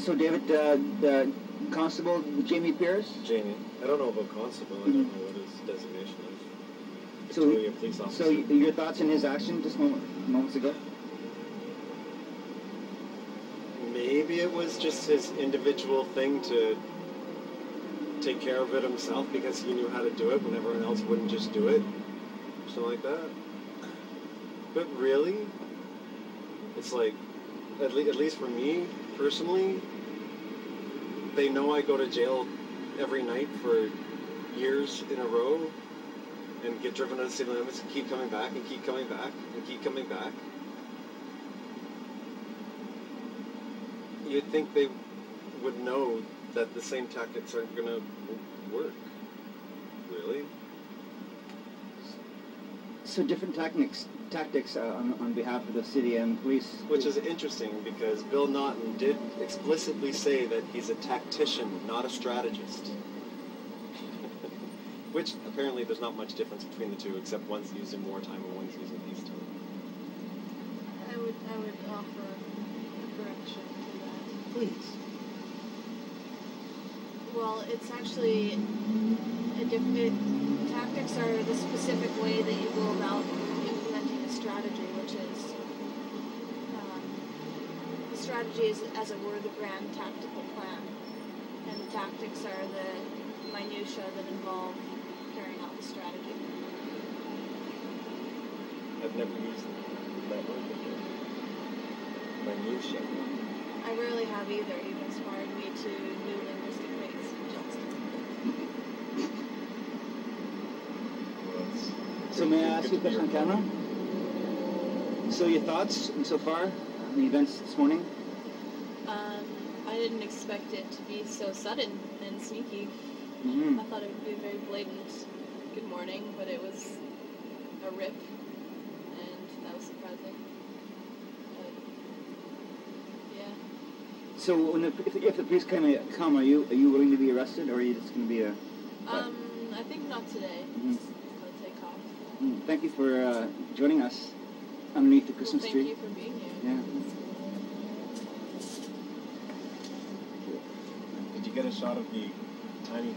So, David, uh, the Constable Jamie Pierce. Jamie. I don't know about constable. I don't know what his designation is. So- Victoria police officer. So, your thoughts on his action just moment, moments ago? Maybe it was just his individual thing to take care of it himself because he knew how to do it when everyone else wouldn't just do it. Something like that. But really, it's like, at, le- at least for me personally, they know I go to jail every night for years in a row and get driven to the city limits and keep coming back and keep coming back and keep coming back. You'd think they would know that the same tactics aren't going to work. Really? So, different tactics, tactics uh, on, on behalf of the city and police. Which is interesting because Bill Naughton did explicitly say that he's a tactician, not a strategist. Which apparently there's not much difference between the two, except one's used in wartime and one's used in peacetime. I would I would offer a correction to that. Please. Well, it's actually a different. Tactics are the specific way that you go about implementing a strategy, which is um, the strategy is, as it were, the grand tactical plan, and the tactics are the minutia that involve carrying out the strategy. I've never used that word before. Minutia. I rarely have either. You've inspired me to new So, may I ask you a question on camera? So, your thoughts so far on the events this morning? Um, I didn't expect it to be so sudden and sneaky. Mm-hmm. I thought it would be a very blatant good morning, but it was a rip, and that was surprising. But, yeah. So, when the, if, if the police come, come, are you are you willing to be arrested, or are you just going to be a? Um, I think not today. Mhm. Thank you for uh, joining us underneath the Christmas thank tree. you for being here. Yeah. Did you get a shot of the tiny